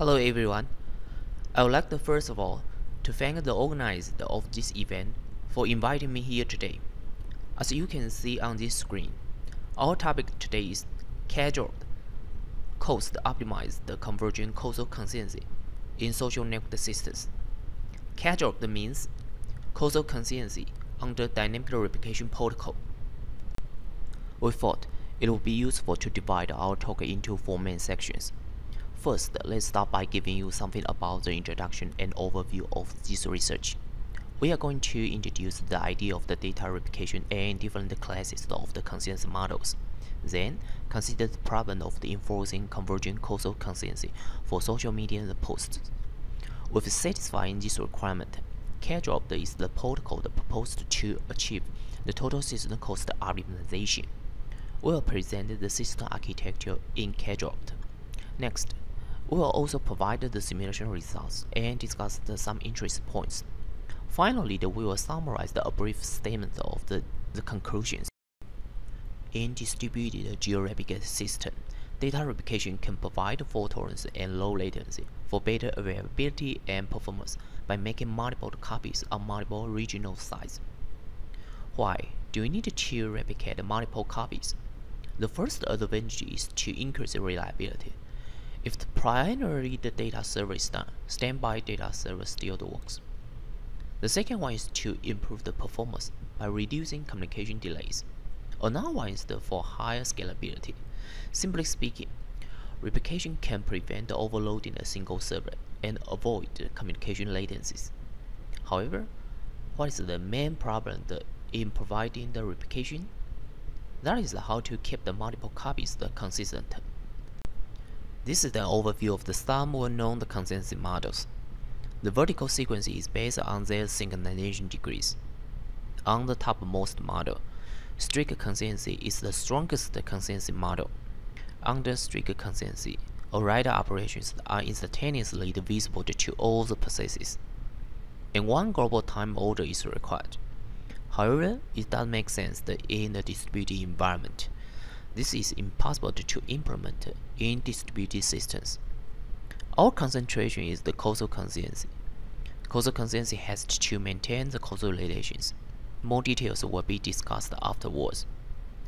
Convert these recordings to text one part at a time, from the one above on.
Hello everyone. I would like to first of all to thank the organizer of this event for inviting me here today. As you can see on this screen, our topic today is Casual Cost Optimize the Convergent Causal Consistency in Social Network Systems. Casual means causal consistency under dynamic replication protocol. We thought it would be useful to divide our talk into four main sections. First, let's start by giving you something about the introduction and overview of this research. We are going to introduce the idea of the data replication and different classes of the consensus models. Then, consider the problem of the enforcing convergent causal consistency for social media posts. With satisfying this requirement, Casual is the protocol proposed to achieve the total system cost optimization. We will present the system architecture in Casual. Next, we will also provide the simulation results and discuss some interest points. Finally, we will summarize the brief statement of the, the conclusions. In distributed geo-replicated system, data replication can provide fault tolerance and low latency for better availability and performance by making multiple copies on multiple regional sites. Why do we need to replicate multiple copies? The first advantage is to increase reliability. If the primary the data server is done, standby data server still works. The second one is to improve the performance by reducing communication delays. Another one is the for higher scalability. Simply speaking, replication can prevent the overloading a single server and avoid communication latencies. However, what is the main problem in providing the replication? That is how to keep the multiple copies consistent. This is an overview of the some well-known consensus models. The vertical sequence is based on their synchronization degrees. On the topmost model, strict consistency is the strongest consistency model. Under strict consistency, write operations are instantaneously divisible to all the processes, and one global time order is required. However, it does make sense in a distributed environment. This is impossible to implement in distributed systems. Our concentration is the causal consistency. Causal consistency has to maintain the causal relations. More details will be discussed afterwards.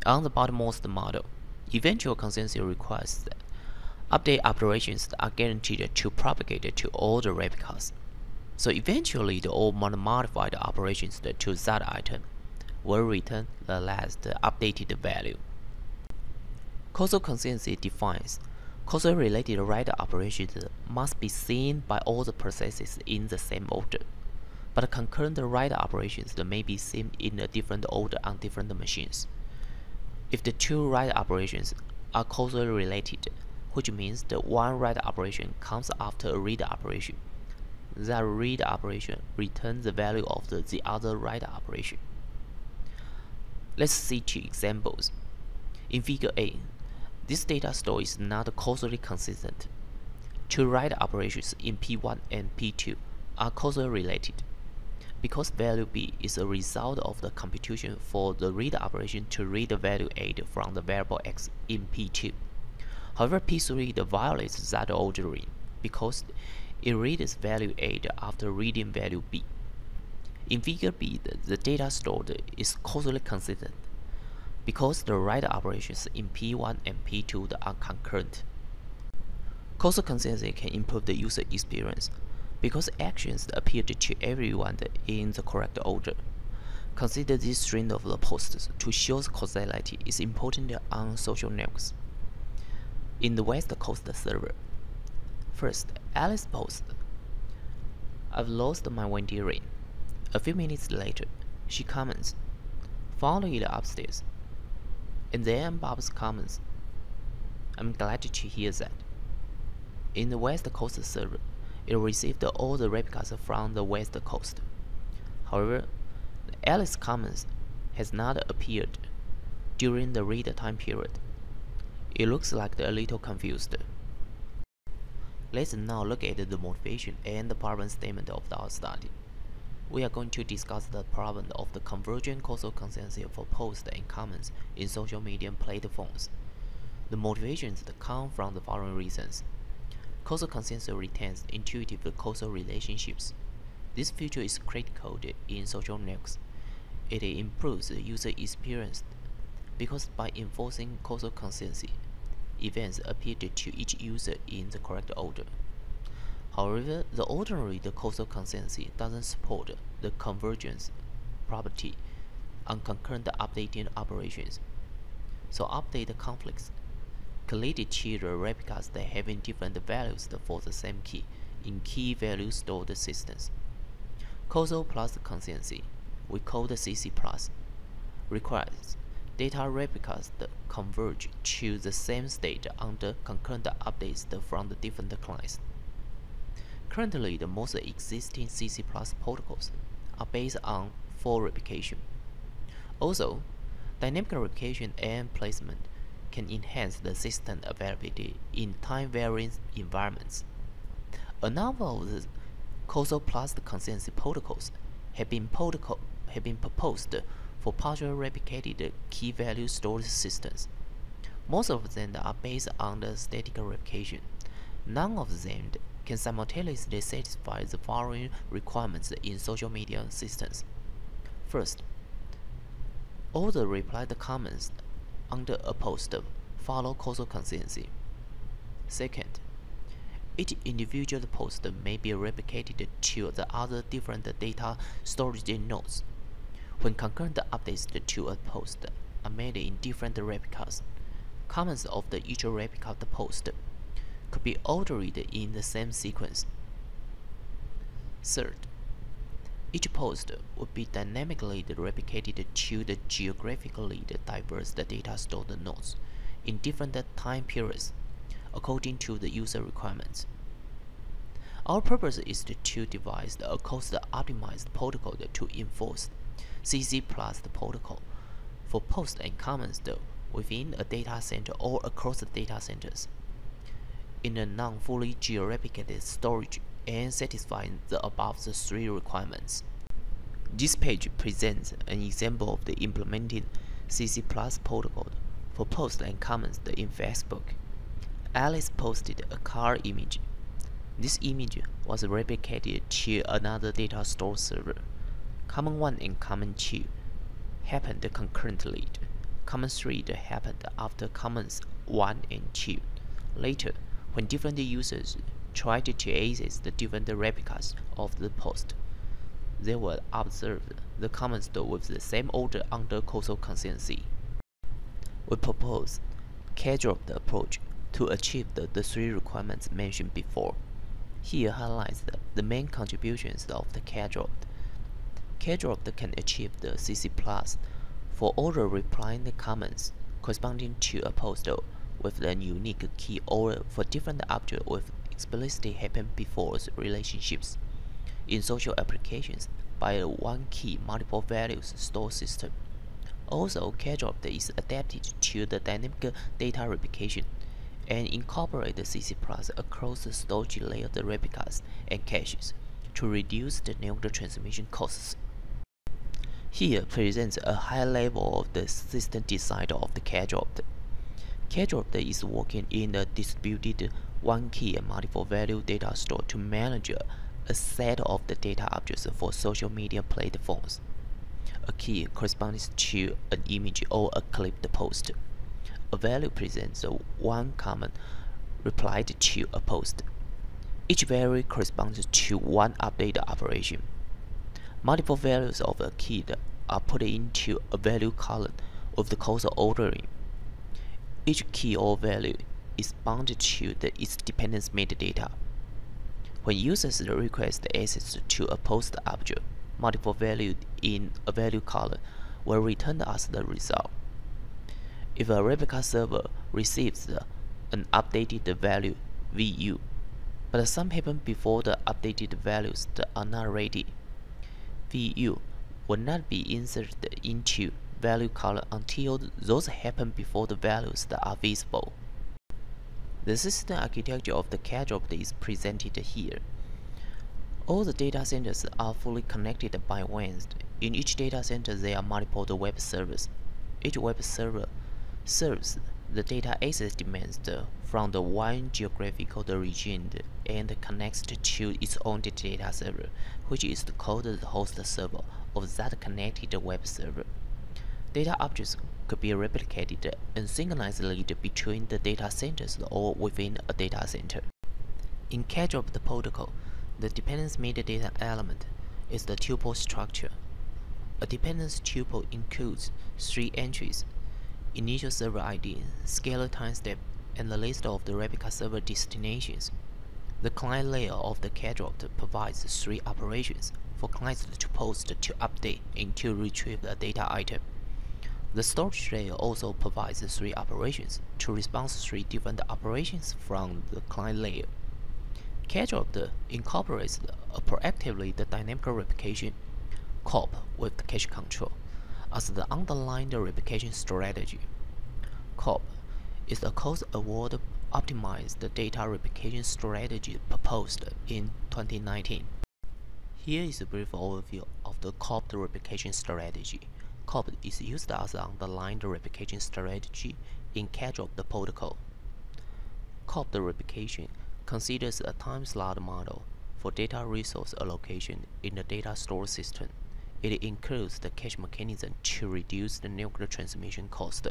On the bottommost model, eventual consistency requires that update operations are guaranteed to propagate to all the replicas. So eventually, the all modified operations to that item will return the last updated value. Causal consistency defines causal related write operations must be seen by all the processes in the same order, but concurrent write operations may be seen in a different order on different machines. If the two write operations are causally related, which means the one write operation comes after a read operation, that read operation returns the value of the, the other write operation. Let's see two examples. In figure A, this data store is not causally consistent. Two write operations in P1 and P2 are causally related. Because value B is a result of the computation for the read operation to read the value 8 from the variable x in P2. However, P3 violates that ordering because it reads value 8 after reading value B. In figure B, the data stored is causally consistent because the write operations in P1 and P2 are concurrent. Causal consistency can improve the user experience because actions appear to everyone in the correct order. Consider this string of the posts to show causality is important on social networks. In the West Coast server, first, Alice posts, I've lost my Wendy ring. A few minutes later, she comments, found it upstairs. And then Bob's comments. I'm glad to hear that. In the West Coast server, it received all the replicas from the West Coast. However, Alice comments has not appeared during the read time period. It looks like they're a little confused. Let's now look at the motivation and the problem statement of our study we are going to discuss the problem of the convergent causal consistency for posts and comments in social media platforms. The motivations come from the following reasons. Causal consensus retains intuitive causal relationships. This feature is critical in social networks. It improves the user experience because by enforcing causal consensus, events appear to each user in the correct order. However, the ordinary causal consensus doesn't support the convergence property on concurrent updating operations. So update conflicts collided to the replicas that having different values for the same key in key value stored systems. Causal plus consistency, we call the CC plus, requires data replicas that converge to the same state under concurrent updates from the different clients. Currently, the most existing CC protocols are based on full replication. Also, dynamic replication and placement can enhance the system availability in time-varying environments. A number of the causal plus consensus protocols have been, protocol, have been proposed for partially replicated key value storage systems. Most of them are based on the static replication. None of them can simultaneously satisfy the following requirements in social media systems. First, all the replied comments under a post follow causal consistency. Second, each individual post may be replicated to the other different data storage nodes. When concurrent updates to a post are made in different replicas, comments of the each replica post could be ordered in the same sequence. Third, each post would be dynamically replicated to the geographically diverse data stored nodes in different time periods according to the user requirements. Our purpose is to devise a cost-optimized protocol to enforce CC plus protocol for posts and comments though within a data center or across the data centers in a non-fully geo-replicated storage and satisfying the above three requirements. This page presents an example of the implementing CC plus protocol for posts and comments in Facebook. Alice posted a car image. This image was replicated to another data store server. Comment 1 and comment 2 happened concurrently. Comment 3 happened after comments 1 and 2. Later, when different users tried to access the different replicas of the post, they will observe the comments with the same order under causal consistency. We propose CaDRoP approach to achieve the, the three requirements mentioned before. Here highlights the, the main contributions of the CaDRoP. CaDRoP can achieve the CC plus for all the comments corresponding to a post with a unique key or for different objects with explicitly happen before relationships. In social applications, by a one key multiple values store system. Also, CaDRoP is adapted to the dynamic data replication and incorporate the CC plus across the storage layer the replicas and caches to reduce the network transmission costs. Here presents a high level of the system design of the CaDRoP. K-dropped is working in a distributed one key and multiple value data store to manage a set of the data objects for social media platforms. A key corresponds to an image or a clipped post. A value presents one comment replied to a post. Each value corresponds to one update operation. Multiple values of a key are put into a value column with the causal ordering. Each key or value is bound to the its dependence metadata. When users request access to a post object, multiple values in a value column will return as the result. If a replica server receives an updated value VU, but some happen before the updated values are not ready, VU will not be inserted into value column until those happen before the values that are visible. The system architecture of the CaDRoP is presented here. All the data centers are fully connected by WANs. In each data center, there are multiple web servers. Each web server serves The data access demands from the one geographical region and connects to its own data server, which is called the host server of that connected web server. Data objects could be replicated asynchronously between the data centers or within a data center. In CaDRoP protocol, the dependence metadata element is the tuple structure. A dependence tuple includes three entries initial server ID, scalar timestamp, and the list of the replica server destinations. The client layer of the CaDRoP provides three operations for clients to post to update and to retrieve the data item. The storage layer also provides three operations to respond to three different operations from the client layer. CaDRoP incorporates proactively the dynamic replication COP with cache control as the underlying replication strategy. COP is the cost award optimized data replication strategy proposed in 2019. Here is a brief overview of the COP replication strategy. COP is used as the underlying replication strategy in CaDRoP protocol. COP replication considers a time slot model for data resource allocation in the data store system. It includes the cache mechanism to reduce the network transmission cost.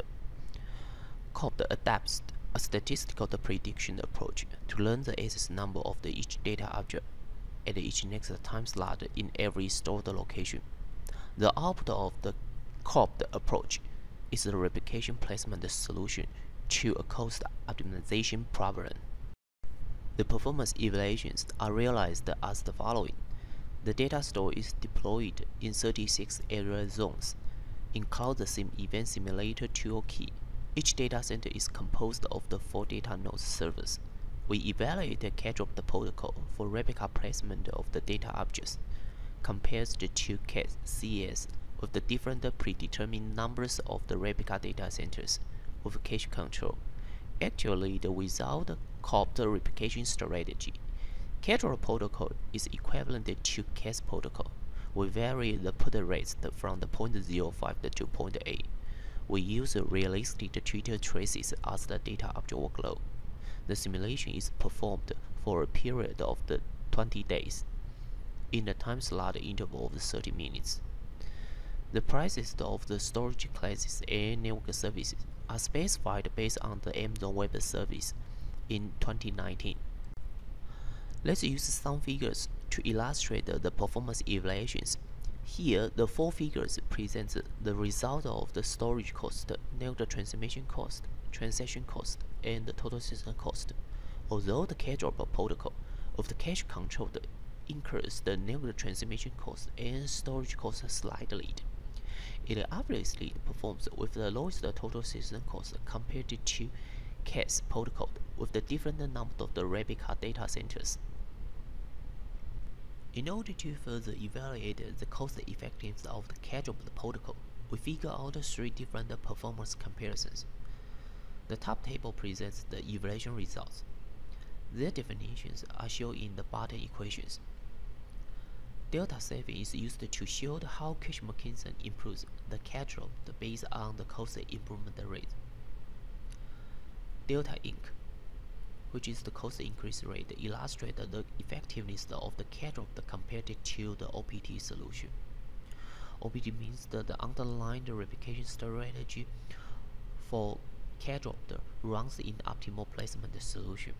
COP adapts a statistical prediction approach to learn the access number of the each data object at each next time slot in every stored location. The output of the COP approach is a replication placement solution to a cost optimization problem. The performance evaluations are realized as the following. The data store is deployed in 36 area zones. In CloudSim Event Simulator toolkit, each data center is composed of the four data nodes servers. We evaluate the CaDRoP protocol for replica placement of the data objects, compares the two CS with the different predetermined numbers of the replica data centers with cache control. Actually, the result COP replication strategy CaDRoP protocol is equivalent to CAS protocol. We vary the put rates from the 0.05 to 0.8. We use realistic Twitter traces as the data object workload. The simulation is performed for a period of the 20 days in a time slot interval of 30 minutes. The prices of the storage classes and network services are specified based on the Amazon Web Service in 2019. Let's use some figures to illustrate the performance evaluations. Here, the four figures present the result of the storage cost, network transmission cost, transaction cost, and the total system cost. Although the CaDRoP protocol of the cache control incurs the network transmission cost and storage cost slightly, it obviously performs with the lowest total system cost compared to CAS protocol with the different number of the replica data centers. In order to further evaluate the cost effectiveness of the CaDRoP protocol, we figure out three different performance comparisons. The top table presents the evaluation results. Their definitions are shown in the bottom equations. Delta saving is used to show how mechanism improves the CaDRoP based on the cost improvement rate. Delta Inc which is the cost increase rate, illustrates the effectiveness of the CaDRoP compared to the OPT solution. OPT means that the underlying replication strategy for CaDRoP runs in optimal placement solution.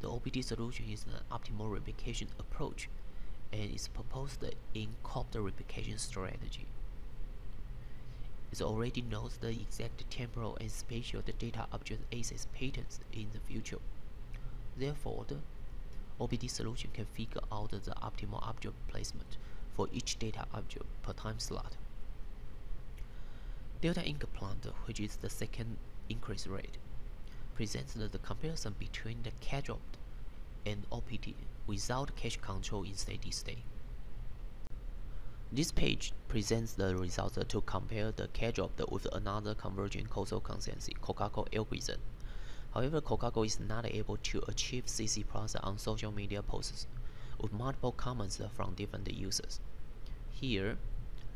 The OPT solution is an optimal replication approach and is proposed in COP replication strategy. It already knows the exact temporal and spatial data object access patterns in the future. Therefore, the OPT solution can figure out the optimal object placement for each data object per time slot. Delta Inc plant, which is the second increase rate, presents the comparison between the CaDRoP and OPT without cache control in steady state. This page presents the results to compare the cache CaDRoP with another convergent causal consistency, Coca-Cola algorithm. However, Coca-Cola is not able to achieve CC plus on social media posts with multiple comments from different users. Here,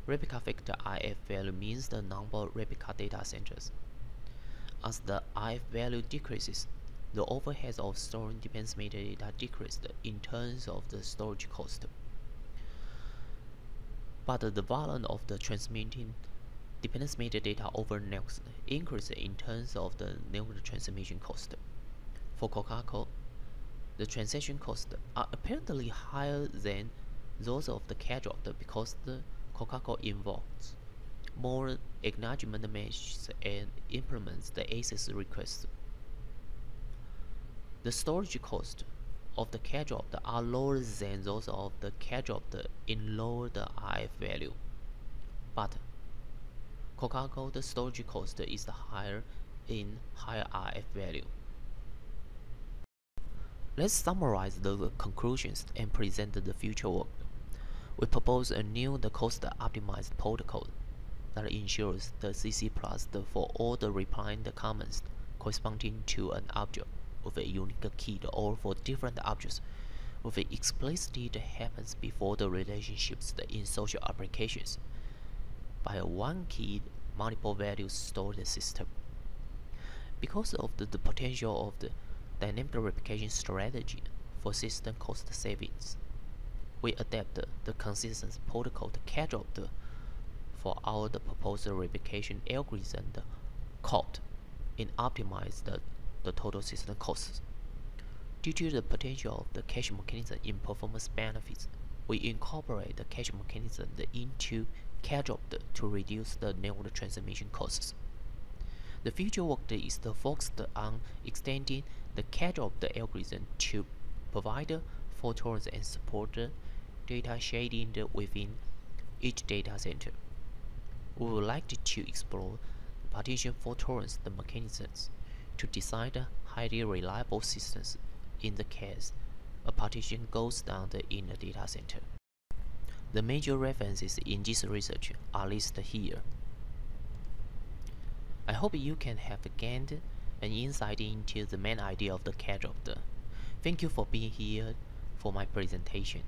replica factor IF value means the number of replica data centers. As the IF value decreases, the overhead of storing dependence metadata decreased in terms of the storage cost. But the volume of the transmitting dependence metadata over NEXT increased in terms of the network transmission cost. For Coca-Cola, the transaction costs are apparently higher than those of the CaDRoP because the Coca-Cola involves more acknowledgement meshes and implements the access request. The storage cost of the CaDRoP are lower than those of the CaDRoP in lower the value. But Coca-Cola storage cost is higher in higher IF value. Let's summarize the conclusions and present the future work. We propose a new the cost optimized protocol that ensures the CC plus for all the replying the comments corresponding to an object with a unique key or for different objects with explicitly happens before the relationships in social applications by a one key multiple values stored system. Because of the, the potential of the dynamic replication strategy for system cost savings, we adapt the consistent protocol to catch schedule for our the proposed replication algorithm the code and optimize the, the total system costs. Due to the potential of the cache mechanism in performance benefits, we incorporate the cache mechanism into CaDRoP to reduce the network transmission costs. The future work is focused on extending the CaDRoP algorithm to provide tolerance and support data sharding within each data center. We would like to explore partition fault tolerance mechanisms to design highly reliable systems in the case a partition goes down in a data center. The major references in this research are listed here. I hope you can have gained an insight into the main idea of the CaDRoP. Thank you for being here for my presentation.